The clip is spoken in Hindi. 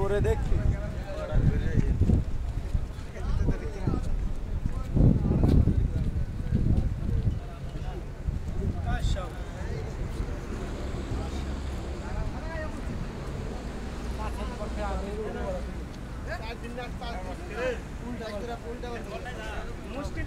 गोरे देख। मुश्किल